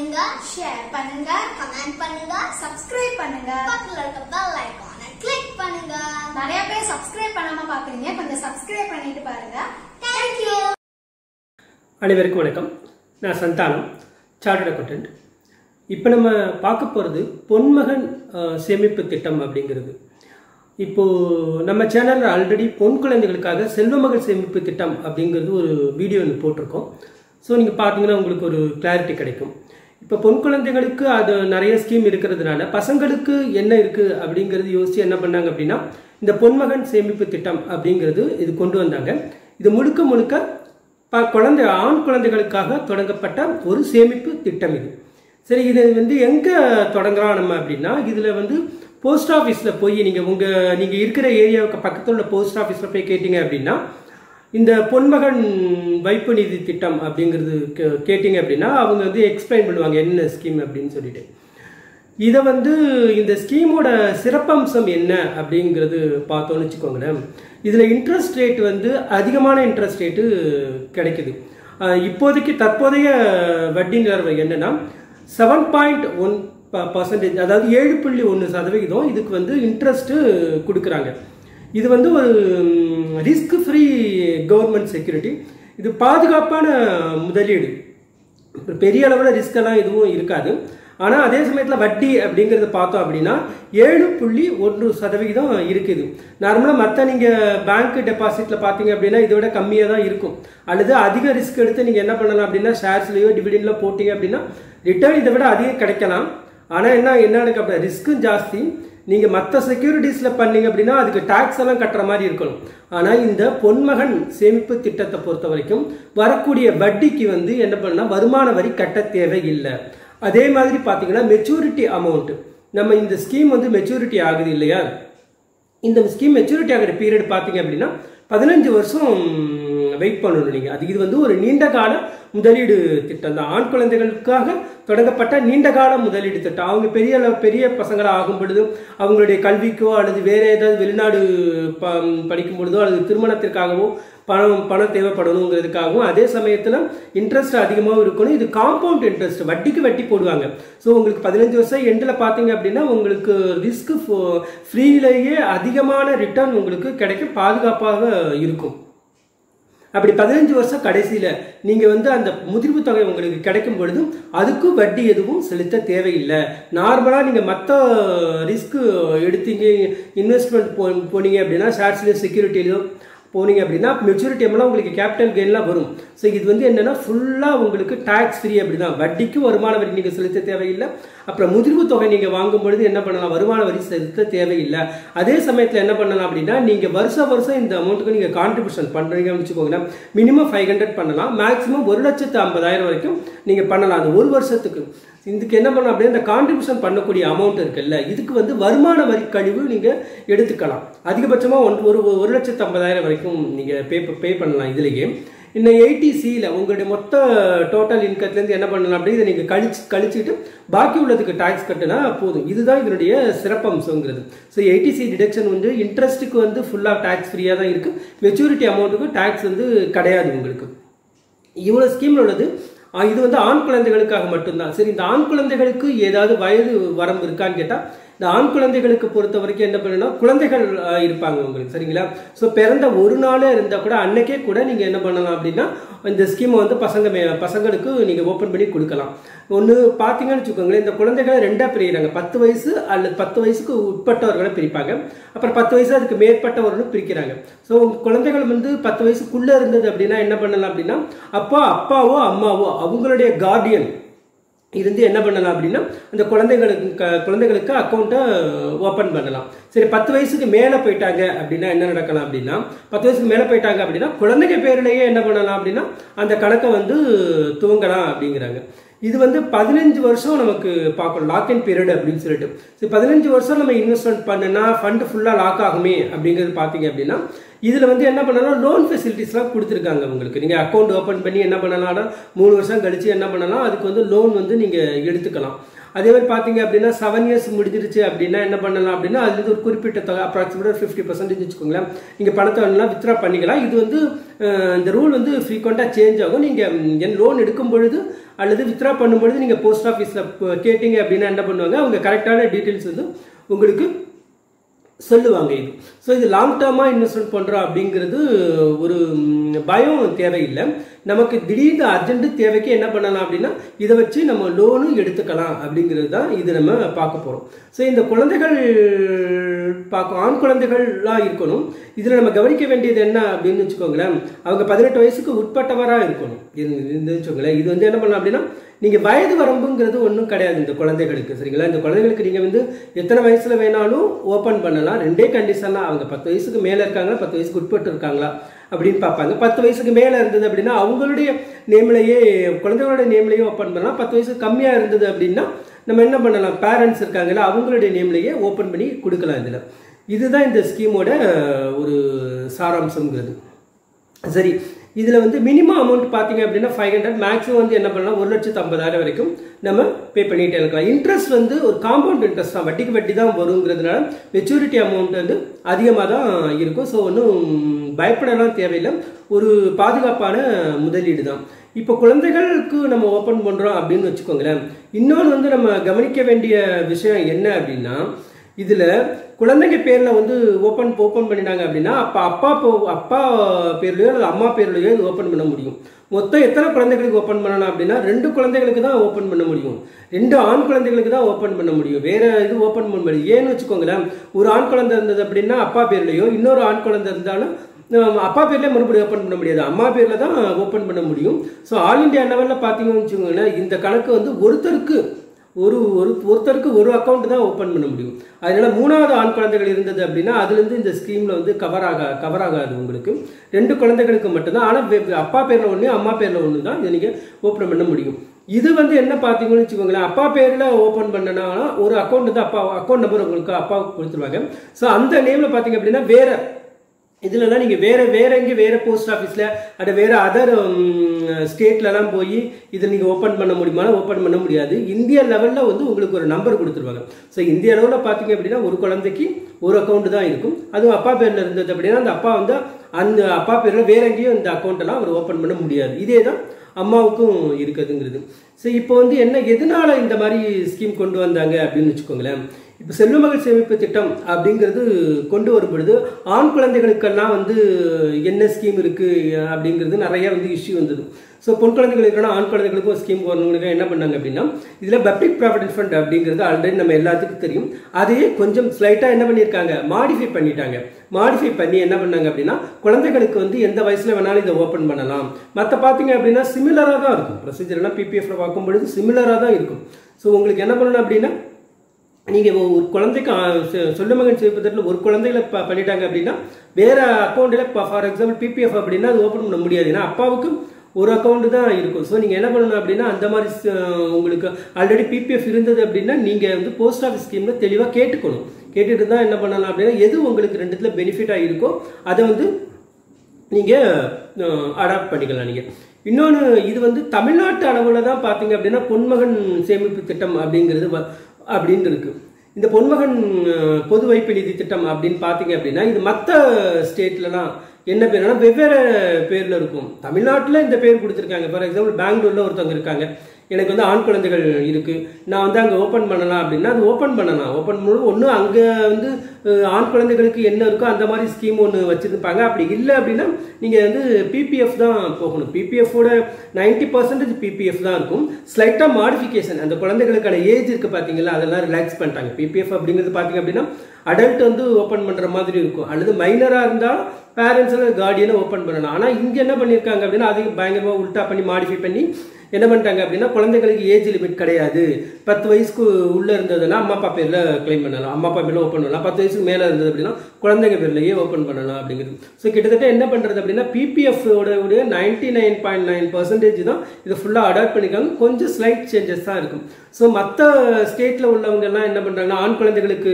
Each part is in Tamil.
பண்ணுங்க ஷேர் பண்ணுங்க கமெண்ட் பண்ணுங்க சப்ஸ்கிரைப் பண்ணுங்க. பக்கத்துல இருக்க பெல் ஐகானை கிளிக் பண்ணுங்க. நிறைய பேர் சப்ஸ்கிரைப் பண்ணாம பாக்குறீங்க கொஞ்சம் சப்ஸ்கிரைப் பண்ணிட்டு பாருங்க. தேங்க்யூ அனைவருக்கும் வணக்கம். நான் சந்தானம் சார்ட்டர்ட் அக்கௌண்டன்ட் இப்போ நம்ம பார்க்க போகிறது பொன்மகன் சேமிப்பு திட்டம் அப்படிங்கிறது. இப்போது நம்ம சேனலில் ஆல்ரெடி பொன் குழந்தைகளுக்காக செல்வமகள் சேமிப்பு திட்டம் அப்படிங்கிறது ஒரு வீடியோ ஒன்று போட்டிருக்கோம். ஸோ நீங்கள் பார்த்தீங்கன்னா உங்களுக்கு ஒரு கிளாரிட்டி கிடைக்கும். இப்போ பொன் குழந்தைகளுக்கு அது நிறைய ஸ்கீம் இருக்கிறதுனால பசங்களுக்கு என்ன இருக்குது அப்படிங்கிறது யோசித்து என்ன பண்ணாங்க அப்படின்னா இந்த பொன்மகன் சேமிப்பு திட்டம் அப்படிங்கிறது இது கொண்டு வந்தாங்க. இது முழுக்க முழுக்க ப குழந்தை ஆண் குழந்தைகளுக்காக தொடங்கப்பட்ட ஒரு சேமிப்பு திட்டம் இது. சரி இது வந்து எங்கே தொடங்குறோம் நம்ம அப்படின்னா இதில் வந்து போஸ்ட் ஆஃபீஸில் போய் நீங்கள் உங்கள் நீங்கள் இருக்கிற ஏரியாவுக்கு பக்கத்தில் உள்ள போஸ்ட் ஆஃபீஸில் போய் கேட்டிங்க அப்படின்னா இந்த பொன்மகன் வைப்பு நிதி திட்டம் அப்படிங்கிறது கே- கேட்டிங்க அப்படின்னா அவங்க வந்து எக்ஸ்பிளைன் பண்ணுவாங்க என்ன ஸ்கீம் அப்படின்னு சொல்லிட்டு. இதை வந்து இந்த ஸ்கீமோட சிறப்பம்சம் என்ன அப்படிங்கிறது பார்த்தோன்னு வச்சுக்கோங்களேன். இதில் இன்ட்ரெஸ்ட் ரேட் வந்து அதிகமான இன்ட்ரெஸ்ட் ரேட்டு கிடைக்குது. இப்போதைக்கு தற்போதைய வட்டி நிலவரம் என்னன்னா செவன் பாயிண்ட் ஒன் பர்சன்டேஜ் அதாவது ஏழு புள்ளி ஒன்று சதவிகிதம் இதுக்கு வந்து இன்ட்ரெஸ்ட்டு கொடுக்குறாங்க. இது வந்து ஒரு ரிஸ்க் ஃப்ரீ கவர்மெண்ட் செக்யூரிட்டி இது பாதுகாப்பான முதலீடு. பெரிய அளவில் ரிஸ்கெல்லாம் எதுவும் இருக்காது. ஆனால் அதே சமயத்தில் வட்டி அப்படிங்கிறத பார்த்தோம் அப்படின்னா ஏழு புள்ளி ஒன்று சதவிகிதம் இருக்குது. நார்மலாக மற்ற நீங்கள் பேங்க் டெபாசிட்டில் பார்த்தீங்க அப்படின்னா இதை விட கம்மியாக தான் இருக்கும். அல்லது அதிக ரிஸ்க் எடுத்து நீங்கள் என்ன பண்ணலாம் அப்படின்னா ஷேர்ஸ்லையோ டிவிடெண்டில் போட்டிங்க அப்படின்னா ரிட்டர்ன் இதை விட அதிகம் கிடைக்கலாம். ஆனால் என்ன என்ன நடக்க அப்படி ரிஸ்க்கும் ஜாஸ்தி. நீங்கள் மற்ற செக்யூரிட்டிஸில் பண்ணீங்க அப்படின்னா அதுக்கு டேக்ஸ் எல்லாம் கட்டுற மாதிரி இருக்கணும். ஆனால் இந்த பொன்மகன் சேமிப்பு திட்டத்தை பொறுத்த வரைக்கும் வரக்கூடிய வட்டிக்கு வந்து என்ன பண்ணால் வருமான வரி கட்ட தேவையில்லை. அதே மாதிரி பார்த்தீங்கன்னா மெச்சூரிட்டி அமௌண்ட் நம்ம இந்த ஸ்கீம் வந்து மெச்சூரிட்டி ஆகுது இல்லையா? இந்த ஸ்கீம் மெச்சூரிட்டி ஆகிற பீரியட் பார்த்தீங்க அப்படின்னா பதினஞ்சு வருஷம் வெயிட் பண்ணணும் நீங்கள் அது இது வந்து ஒரு நீண்ட கால முதலீடு திட்டம் தான். ஆண் குழந்தைகளுக்காக தொடங்கப்பட்ட நீண்ட கால முதலீடு திட்டம். அவங்க பெரிய பெரிய பசங்களாக ஆகும் பொழுது அவங்களுடைய கல்விக்கோ அல்லது வேறு ஏதாவது வெளிநாடு ப படிக்கும் பொழுதோ அல்லது திருமணத்திற்காகவோ பணம் பணம் தேவைப்படணுங்கிறதுக்காகவும் அதே சமயத்தில் இன்ட்ரெஸ்ட் அதிகமாகவும் இருக்கணும். இது காம்பவுண்ட் இன்ட்ரெஸ்ட் வட்டிக்கு வட்டி போடுவாங்க. ஸோ உங்களுக்கு பதினஞ்சு வருஷம் எண்டில் பார்த்தீங்க அப்படின்னா உங்களுக்கு ரிஸ்க் ஃப்ரீலேயே அதிகமான ரிட்டர்ன் உங்களுக்கு கிடைக்கும். பாதுகாப்பாக இருக்கும். அப்படி பதினஞ்சு வருஷம் கடைசியில் நீங்கள் வந்து அந்த முதிர்வு தொகை உங்களுக்கு கிடைக்கும் பொழுதும் அதுக்கும் வட்டி எதுவும் செலுத்த தேவையில்லை. நார்மலாக நீங்கள் மற்ற ரிஸ்க்கு எடுத்தீங்க இன்வெஸ்ட்மெண்ட் போ போனீங்க அப்படின்னா ஷேர்ஸ்லையோ செக்யூரிட்டிலையோ போனீங்க அப்படின்னா மெச்சூரிட்டி எல்லாம் உங்களுக்கு கேபிட்டல் கெயின்லாம் வரும். ஸோ இது வந்து என்னென்னா ஃபுல்லாக உங்களுக்கு டேக்ஸ் ஃப்ரீ அப்படி தான் வட்டிக்கும் வருமான வரி நீங்கள் செலுத்த தேவையில்லை. அப்புறம் முதிர்வு தொகை நீங்கள் வாங்கும் பொழுது என்ன பண்ணலாம்? வருமான வரி செலுத்த தேவையில்லை. அதே சமயத்தில் என்ன பண்ணலாம் அப்படின்னா நீங்கள் வருஷம் வருஷம் இந்த அமௌண்ட்டுக்கு நீங்கள் கான்ட்ரிபியூஷன் பண்ணுறீங்கன்னு வச்சுக்கோங்களேன். மினிமம் ஃபைவ் ஹண்ட்ரட் பண்ணலாம். மேக்ஸிமம் ஒரு லட்சத்து ஐம்பதாயிரம் வரைக்கும் நீங்கள் பண்ணலாம். அது ஒரு வருஷத்துக்கு. இதுக்கு என்ன பண்ணலாம் அப்படின்னா இந்த கான்ட்ரிபியூஷன் பண்ணக்கூடிய அமௌண்ட் இருக்குல்ல இதுக்கு வந்து வருமான வரி கழிவு நீங்கள் எடுத்துக்கலாம். அதிகபட்சமாக ஒன் ஒரு ஒரு லட்சத்து ஐம்பதாயிரம் வரைக்கும் நீங்கள் பே பே பண்ணலாம் இதுலேயே. இன்னும் எயிட்டி சியில் உங்களுடைய மொத்த டோட்டல் இன்கத்துலேருந்து என்ன பண்ணணும் அப்படிங்கிறத இதை நீங்கள் கழிச்சு கழிச்சுட்டு பாக்கி உள்ளதுக்கு டாக்ஸ் கட்டினா போதும். இதுதான் இதனுடைய சிறப்பம்சங்கிறது. ஸோ எயிட்டி சி டிடக்ஷன் வந்து இன்ட்ரெஸ்ட்டுக்கு வந்து ஃபுல்லாக டேக்ஸ் ஃப்ரீயாக தான் இருக்குது மெச்சூரிட்டி அமௌண்ட்டுக்கு டேக்ஸ் வந்து கிடையாது உங்களுக்கு. இவ்வளோ ஸ்கீமில் உள்ளது. இது வந்து ஆண் குழந்தைகளுக்காக மட்டும்தான். சரி இந்த ஆண் குழந்தைகளுக்கு ஏதாவது வயது வரம்பு இருக்கான்னு கேட்டால் இந்த ஆண் குழந்தைகளுக்கு பொறுத்த வரைக்கும் என்ன பண்ணணும்னா குழந்தைகள் இருப்பாங்க உங்களுக்கு சரிங்களா? ஸோ பிறந்த ஒரு நாளே இருந்தால் கூட அன்னைக்கே கூட நீங்கள் என்ன பண்ணலாம் அப்படின்னா இந்த ஸ்கீமை வந்து பசங்க மே பசங்களுக்கு நீங்கள் ஓப்பன் பண்ணி கொடுக்கலாம். ஒன்று பார்த்தீங்கன்னு வச்சுக்கோங்களேன் இந்த குழந்தைகளை ரெண்டாக பிரிகிறாங்க பத்து வயசு அல்லது பத்து வயசுக்கு உட்பட்டவர்களை பிரிப்பாங்க. அப்புறம் பத்து வயசு அதுக்கு மேற்பட்டவர்களும் பிரிக்கிறாங்க. ஸோ குழந்தைகள் வந்து பத்து வயசுக்குள்ளே இருந்தது அப்படின்னா என்ன பண்ணலாம் அப்படின்னா அப்பா அப்பாவோ அம்மாவோ அவங்களுடைய கார்டியன் இருந்து என்ன பண்ணலாம் அப்படின்னா அந்த குழந்தைகளுக்கு குழந்தைகளுக்கு அக்கௌண்ட்டை ஓப்பன் uh, பண்ணலாம். சரி பத்து வயசுக்கு மேலே போயிட்டாங்க அப்படின்னா என்ன நடக்கலாம் அப்படின்னா பத்து வயசுக்கு மேலே போயிட்டாங்க அப்படின்னா குழந்தைங்க பேரிலேயே என்ன பண்ணலாம் அப்படின்னா அந்த கணக்கை வந்து துவங்கலாம் அப்படிங்கிறாங்க. இது வந்து பதினஞ்சு வருஷம் நமக்கு பார்க்கணும். லாக் இன் பீரியட் அப்படின்னு சொல்லிட்டு. ஸோ பதினஞ்சு வருஷம் நம்ம இன்வெஸ்ட்மெண்ட் பண்ணுனா ஃபண்ட் ஃபுல்லாக லாக் ஆகுமே அப்படிங்கிறது பார்த்தீங்க அப்படின்னா இதில் வந்து என்ன பண்ணலாம்? லோன் ஃபெசிலிட்டிஸ்லாம் கொடுத்துருக்காங்க உங்களுக்கு. நீங்கள் அக்கௌண்ட் ஓப்பன் பண்ணி என்ன பண்ணலாம்னா மூணு வருஷம் கழிச்சு என்ன பண்ணலாம்? அதுக்கு வந்து லோன் வந்து நீங்கள் எடுத்துக்கலாம். அதே மாதிரி பார்த்தீங்க அப்படின்னா செவன் இயர்ஸ் முடிஞ்சிருச்சு அப்படின்னா என்ன பண்ணலாம் அப்படின்னா அது ஒரு குறிப்பிட்ட தொகை அப்ராக்சிமேட்டாக ஃபிஃப்டி பர்சன்டேஜ் வச்சுக்கோங்களேன். நீங்கள் பணத்தை வேணாலும் வித்ரா பண்ணிக்கலாம். இது வந்து இந்த ரூல் வந்து ஃப்ரீக்வெண்ட்டாக சேஞ்ச் ஆகும். நீங்கள் என் லோன் எடுக்கும் பொழுது அல்லது வித்ரா பண்ணும்பொழுது நீங்கள் போஸ்ட் ஆஃபீஸில் கேட்டீங்க அப்படின்னா என்ன பண்ணுவாங்க? அவங்க கரெக்டான டீட்டெயில்ஸ் வந்து உங்களுக்கு சொல்லுவாங்க இது. ஸோ இது லாங் டேர்மாக இன்வெஸ்ட்மெண்ட் பண்ணுறோம் அப்படிங்கிறது ஒரு பயம் தேவையில்லை. நமக்கு திடீர்னு அர்ஜென்ட் தேவைக்கு என்ன பண்ணலாம் அப்படின்னா இதை வச்சு நம்ம லோனும் எடுத்துக்கலாம் அப்படிங்கிறது தான் இது நம்ம பார்க்க போகிறோம் ஸோ இந்த குழந்தைகள் பார்க்க ஆண் குழந்தைகள்லாம் இருக்கணும். இதில் நம்ம கவனிக்க வேண்டியது என்ன அப்படின்னு வச்சுக்கோங்களேன். அவங்க பதினெட்டு வயசுக்கு உட்பட்டவராக இருக்கணும். இது இது வச்சுக்கோங்களேன். இது வந்து என்ன பண்ணலாம் அப்படின்னா நீங்கள் வயது வரம்புங்கிறது ஒன்றும் கிடையாது இந்த குழந்தைகளுக்கு சரிங்களா? இந்த குழந்தைகளுக்கு நீங்கள் வந்து எத்தனை வயசில் வேணாலும் ஓப்பன் பண்ணலாம். ரெண்டே கண்டிஷன் தான். அவங்க பத்து வயசுக்கு மேலே இருக்காங்களா பத்து வயசுக்கு உட்பட்டு இருக்காங்களா அப்படின்னு பார்ப்பாங்க. பத்து வயசுக்கு மேலே இருந்தது அப்படின்னா அவங்களுடைய நேம்லையே குழந்தைகளோட நேம்லையே ஓப்பன் பண்ணலாம். பத்து வயசுக்கு கம்மியாக இருந்தது அப்படின்னா நம்ம என்ன பண்ணலாம்? பேரண்ட்ஸ் இருக்காங்கல்ல அவங்களுடைய நேம்லையே ஓப்பன் பண்ணி கொடுக்கலாம் இதில். இதுதான் இந்த ஸ்கீமோட ஒரு சாராம்சம்ங்கிறது. சரி. இதில் வந்து மினிமம் அமௌண்ட் பார்த்தீங்க அப்படின்னா ஃபைவ் ஹண்ட்ரட் மேக்ஸிமம் வந்து என்ன பண்ணலாம்? ஒரு லட்சத்து ஐம்பதாயிரம் வரைக்கும் நம்ம பே பண்ணிகிட்டே இருக்கலாம். இன்ட்ரெஸ்ட் வந்து ஒரு காம்பவுண்ட் இன்ட்ரெஸ்ட் தான். வட்டிக்கு வட்டி தான் வருங்கிறதுனால மெச்சூரிட்டி அமௌண்ட் வந்து அதிகமாக தான் இருக்கும். ஸோ ஒன்றும் பயப்படலாம் தேவையில்லை. ஒரு பாதுகாப்பான முதலீடு தான். இப்போ குழந்தைகளுக்கு நம்ம ஓப்பன் பண்ணுறோம் அப்படின்னு வச்சுக்கோங்களேன் இன்னொன்று வந்து நம்ம கவனிக்க வேண்டிய விஷயம் என்ன அப்படின்னா இதில் குழந்தைங்க பேரில் வந்து ஓப்பன் ஓப்பன் பண்ணிட்டாங்க அப்படின்னா அப்போ அப்பா அப்பா பேர்லையோ அல்லது அம்மா பேர்லையோ இது ஓப்பன் பண்ண முடியும். மொத்தம் எத்தனை குழந்தைகளுக்கு ஓப்பன் பண்ணலாம் அப்படின்னா ரெண்டு குழந்தைகளுக்கு தான் ஓப்பன் பண்ண முடியும். ரெண்டு ஆண் குழந்தைகளுக்கு தான் ஓப்பன் பண்ண முடியும். வேற இது ஓப்பன் பண்ண முடியும் ஏன்னு வச்சுக்கோங்களேன் ஒரு ஆண் குழந்தை இருந்தது அப்படின்னா அப்பா பேர்லையோ இன்னொரு ஆண் குழந்தை இருந்தாலும் அப்பா பேர்லேயே மறுபடியும் ஓப்பன் பண்ண முடியாது. அம்மா பேரில் தான் ஓப்பன் பண்ண முடியும். ஸோ ஆல் இண்டியா லெவலில் பார்த்தீங்கன்னு வச்சுக்கோங்களேன் இந்த கணக்கு வந்து ஒருத்தருக்கு ஒரு ஒரு ஒருத்தருக்கு ஒரு அக்கௌண்ட் தான் ஓப்பன் பண்ண முடியும். அதனால மூணாவது ஆண் குழந்தைகள் இருந்தது அப்படின்னா அதுலேருந்து இந்த ஸ்கீமில் வந்து கவர் ஆகா கவர் ஆகாது உங்களுக்கு. ரெண்டு குழந்தைகளுக்கு மட்டும்தான். ஆனால் அப்பா பேரில் ஒன்று அம்மா பேரில் ஒன்று தான் இதை நீங்கள் ஓப்பன் பண்ண முடியும். இது வந்து என்ன பார்த்தீங்கன்னு வச்சுக்கோங்களேன் அப்பா பேரில் ஓப்பன் பண்ணனா ஒரு அக்கௌண்ட் வந்து அப்பா அக்கௌண்ட் நம்பர் உங்களுக்கு அப்பாவுக்கு கொடுத்துருவாங்க. ஸோ அந்த நேமில் பார்த்தீங்க அப்படின்னா வேற இதுலலாம் நீங்கள் வேறு வேறு எங்கே வேறு போஸ்ட் ஆஃபீஸில் அட் வேறு அதர் ஸ்டேட்லலாம் போய் இதை நீங்கள் ஓப்பன் பண்ண முடியுமானா ஓப்பன் பண்ண முடியாது. இந்திய லெவலில் வந்து உங்களுக்கு ஒரு நம்பர் கொடுத்துருவாங்க. ஸோ இந்திய அளவில் பார்த்தீங்க அப்படின்னா ஒரு குழந்தைக்கு ஒரு அக்கௌண்ட் தான் இருக்கும். அதுவும் அப்பா பேரில் இருந்தது அப்படின்னா அந்த அப்பா வந்து அந்த அப்பா பேரில் வேற எங்கேயும் இந்த அக்கௌண்ட்டெல்லாம் அவர் ஓப்பன் பண்ண முடியாது. இதே தான் அம்மாவுக்கும் இருக்குதுங்கிறது. ஸோ இப்போ வந்து என்ன எதனால இந்த மாதிரி ஸ்கீம் கொண்டு வந்தாங்க அப்படின்னு வச்சுக்கோங்களேன். இப்போ செல்வமகள் சேமிப்பு திட்டம் அப்படிங்கிறது கொண்டு வரும் பொழுது ஆண் குழந்தைகளுக்கெல்லாம் வந்து என்ன ஸ்கீம் இருக்குது அப்படிங்கிறது நிறைய வந்து இஷ்யூ வந்தது. ஸோ பொன் குழந்தைகளுக்கான ஆண் குழந்தைகளுக்கும் ஸ்கீம் வரணுங்களுக்கு என்ன பண்ணாங்க அப்படின்னா இதில் பப்ளிக் ப்ராவிடன்ட் ஃபண்ட் அப்படிங்கிறது ஆல்ரெடி நம்ம எல்லாத்துக்கும் தெரியும். அதையே கொஞ்சம் ஸ்லைட்டாக என்ன பண்ணியிருக்காங்க? மாடிஃபை பண்ணிட்டாங்க. மாடிஃபை பண்ணி என்ன பண்ணாங்க அப்படின்னா குழந்தைகளுக்கு வந்து எந்த வயசில் வேணாலும் இதை ஓப்பன் பண்ணலாம். மற்ற பார்த்தீங்க அப்படின்னா சிமிலராக தான் இருக்கும். ப்ரொசீஜர்லாம் பிபிஎஃப்ல பார்க்கும் பொழுது சிமிலராக தான் இருக்கும். ஸோ உங்களுக்கு என்ன பண்ணணும் அப்படின்னா நீங்கள் ஒரு குழந்தைக்கு சொல்ல மகன் சேமிப்பதில் ஒரு குழந்தையில ப பண்ணிட்டாங்க அப்படின்னா வேறு அக்கௌண்ட்டில் இப்போ ஃபார் எக்ஸாம்பிள் பிபிஎஃப் அப்படின்னா அது ஓப்பன் பண்ண முடியாது. ஏன்னா அப்பாவுக்கும் ஒரு அக்கௌண்ட்டு தான் இருக்கும். ஸோ நீங்கள் என்ன பண்ணணும் அப்படின்னா அந்த மாதிரி உங்களுக்கு ஆல்ரெடி பிபிஎஃப் இருந்தது அப்படின்னா நீங்கள் வந்து போஸ்ட் ஆஃபீஸ் ஸ்கீமில் தெளிவாக கேட்டுக்கணும். கேட்டுட்டு தான் என்ன பண்ணலாம் அப்படின்னா எது உங்களுக்கு ரெண்டுத்தில் பெனிஃபிட்டாக இருக்கோ அதை வந்து நீங்கள் அடாப்ட் பண்ணிக்கலாம் நீங்கள் இன்னொன்று இது வந்து தமிழ்நாட்டு அளவில் தான் பார்த்தீங்க அப்படின்னா பொன்மகன் சேமிப்பு திட்டம் அப்படிங்கிறது அப்படின்னு இருக்கு. இந்த பொன்மகன் பொது வைப்பு நிதி திட்டம் அப்படின்னு பார்த்தீங்க அப்படின்னா இது மற்ற ஸ்டேட்லலாம் என்ன பேர்னா வெவ்வேறு பேரில் இருக்கும். தமிழ்நாட்டில் இந்த பேர் கொடுத்துருக்காங்க. ஃபார் எக்ஸாம்பிள் பெங்களூரில் ஒருத்தவங்க இருக்காங்க. எனக்கு வந்து ஆண் குழந்தைகள் இருக்குது நான் வந்து அங்கே ஓப்பன் பண்ணலாம் அப்படின்னா அது ஓப்பன் பண்ணலாம். ஓப்பன் பண்ணும்போது ஒன்று அங்கே வந்து ஆண் குழந்தைகளுக்கு என்ன இருக்கோ அந்த மாதிரி ஸ்கீம் ஒன்று வச்சுருப்பாங்க. அப்படி இல்லை அப்படின்னா நீங்கள் வந்து பிபிஎஃப் தான் போகணும். பிபிஎஃபோட நைன்ட்டி பர்சன்டேஜ் பிபிஎஃப் தான் இருக்கும். ஸ்லைட்டாக மாடிஃபிகேஷன் அந்த குழந்தைகளுக்கான ஏஜ் இருக்குது பார்த்தீங்களா அதெல்லாம் ரிலாக்ஸ் பண்ணிட்டாங்க. பிபிஎஃப் அப்படிங்கிறது பார்த்தீங்க அப்படின்னா அடல்ட் வந்து ஓப்பன் பண்ணுற மாதிரி இருக்கும். அல்லது மைனராக இருந்தால் பேரண்ட்ஸ் கார்டியனை ஓப்பன் பண்ணலாம். ஆனால் இங்கே என்ன பண்ணியிருக்காங்க அப்படின்னா அதுக்கு பயங்கரமாக உல்ட்டா பண்ணி மாடிஃபை பண்ணி என்ன பண்ணிட்டாங்க அப்படின்னா குழந்தைகளுக்கு ஏஜ் லிமிட் கிடையாது. பத்து வயசுக்கு உள்ளே இருந்ததுன்னா அம்மா அப்பா பேரில் கிளைம் பண்ணலாம். அம்மா அப்பா பேரில் ஓப்பன் பண்ணலாம். பத்து வயசுக்கு மேலே இருந்தது அப்படின்னா குழந்தைங்க பேர்லேயே ஓப்பன் பண்ணலாம் அப்படிங்கிறது. ஸோ கிட்டத்தட்ட என்ன பண்ணுறது அப்படின்னா பிபிஎஃப் உடைய ninety nine point nine percentage தான் இதை ஃபுல்லாக அடாப்ட் பண்ணிக்காங்க கொஞ்சம் ஸ்லைட் சேஞ்சஸ் தான் இருக்கும். ஸோ மற்ற ஸ்டேட்டில் உள்ளவங்க எல்லாம் என்ன பண்ணுறாங்கன்னா ஆண் குழந்தைகளுக்கு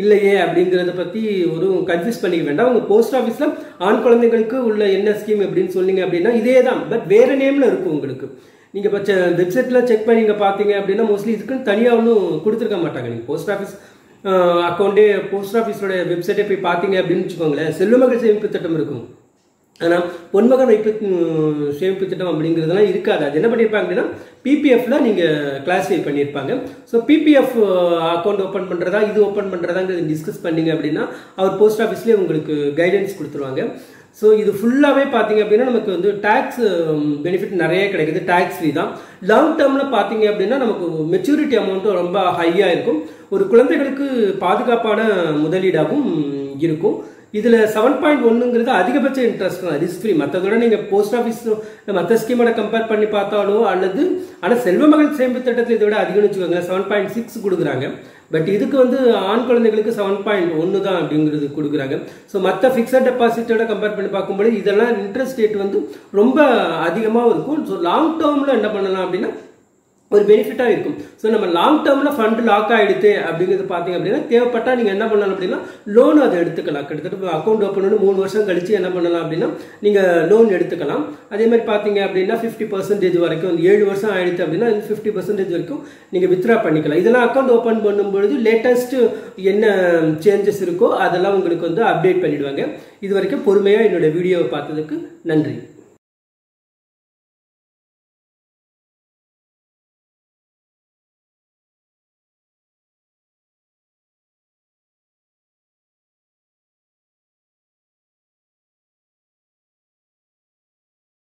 இல்லையே அப்படிங்கிறத பற்றி ஒரு கன்ஃபியூஸ் பண்ணிக்க வேண்டாம். அவங்க போஸ்ட் ஆஃபீஸில் ஆண் குழந்தைகளுக்கு உள்ள என்ன ஸ்கீம் அப்படின்னு சொன்னீங்க அப்படின்னா இதே தான் பட் வேறு நேமில் இருக்கும் உங்களுக்கு. நீங்கள் இப்போ வெப்சைட்டில் செக் பண்ணி நீங்கள் பார்த்தீங்க அப்படின்னா மோஸ்ட்லி இதுக்குன்னு தனியாக ஒன்றும் கொடுத்துருக்க மாட்டாங்க நீங்கள் போஸ்ட் ஆஃபீஸ் அக்கௌண்ட்டே போஸ்ட் ஆஃபீஸோட வெப்சைட்டே போய் பார்த்தீங்க அப்படின்னு வச்சுக்கோங்களேன் செல்வமகள் சேமிப்பு திட்டம் இருக்கும். ஆனால் பொன்மகன் வைப்பு சேமிப்பு திட்டம் அப்படிங்கிறதுலாம் இருக்காது. அது என்ன பண்ணியிருப்பாங்க அப்படின்னா பிபிஎஃப்ல நீங்கள் கிளாஸிஃபை பண்ணியிருப்பாங்க ஸோ பிபிஎஃப் அக்கௌண்ட் ஓப்பன் பண்ணுறதா இது ஓப்பன் பண்ணுறதாங்கிறது டிஸ்கஸ் பண்ணீங்க அப்படின்னா அவர் போஸ்ட் ஆஃபீஸ்லேயே உங்களுக்கு கைடன்ஸ் கொடுத்துருவாங்க. ஸோ இது ஃபுல்லாகவே பார்த்தீங்க அப்படின்னா நமக்கு வந்து டேக்ஸ் பெனிஃபிட் நிறைய கிடைக்குது. டேக்ஸ் ஃப்ரீ தான். லாங் டேர்மில் பார்த்தீங்க அப்படின்னா நமக்கு மெச்சூரிட்டி அமௌண்ட்டும் ரொம்ப ஹையாக இருக்கும். ஒரு குழந்தைகளுக்கு பாதுகாப்பான முதலீடாகவும் இருக்கும். இதில் செவன் பாயிண்ட் ஒன்றுங்கிறது அதிகபட்ச இன்ட்ரெஸ்ட் தான். ரிஸ்க் ஃப்ரீ மற்றதோட நீங்கள் போஸ்ட் ஆஃபீஸ் மற்ற ஸ்கீமோட கம்பேர் பண்ணி பார்த்தாலோ அல்லது ஆனால் செல்வமகள் சேமிப்பு திட்டத்தில் இதை விட அதிகம்னு வச்சுக்கோங்களேன் செவன் பாயிண்ட் சிக்ஸ் கொடுக்குறாங்க. பட் இதுக்கு வந்து ஆண் குழந்தைகளுக்கு செவன் பாயிண்ட் ஒன்று தான் அப்படிங்கிறது கொடுக்குறாங்க. ஸோ மற்ற ஃபிக்ஸட் டெபாசிட்டோட கம்பேர் பண்ணி பார்க்கும்போது இதெல்லாம் இன்ட்ரெஸ்ட் ரேட் வந்து ரொம்ப அதிகமாக இருக்கும். ஸோ லாங் டேர்மில் என்ன பண்ணலாம் அப்படின்னா ஒரு பெனிஃபிட்டாக இருக்கும். ஸோ நம்ம லாங் டேர்மில் ஃபண்ட் லாக் ஆகிடுது அப்படிங்கிறது பார்த்தீங்க அப்படின்னா தேவைப்பட்டால் நீங்கள் என்ன பண்ணலாம் அப்படின்னா லோன் அதை எடுத்துக்கலாம். கிட்டத்தட்ட அக்கௌண்ட் ஓப்பன் பண்ணி மூணு வருஷம் கழிச்சு என்ன பண்ணலாம் அப்படின்னா நீங்கள் லோன் எடுத்துக்கலாம். அதே மாதிரி பார்த்தீங்க அப்படின்னா ஃபிஃப்டி பர்சன்டேஜ் வரைக்கும் வந்து ஏழு வருஷம் ஆகிடுது அப்படின்னா ஃபிஃப்டி பர்சன்டேஜ் வரைக்கும் நீங்கள் வித்ரா பண்ணிக்கலாம். இதெல்லாம் அக்கௌண்ட் ஓப்பன் பண்ணும்பொழுது லேட்டஸ்ட்டு என்ன சேஞ்சஸ் இருக்கோ அதெல்லாம் உங்களுக்கு வந்து அப்டேட் பண்ணிவிடுவாங்க இது வரைக்கும் பொறுமையாக என்னோட வீடியோவை பார்த்ததுக்கு நன்றி.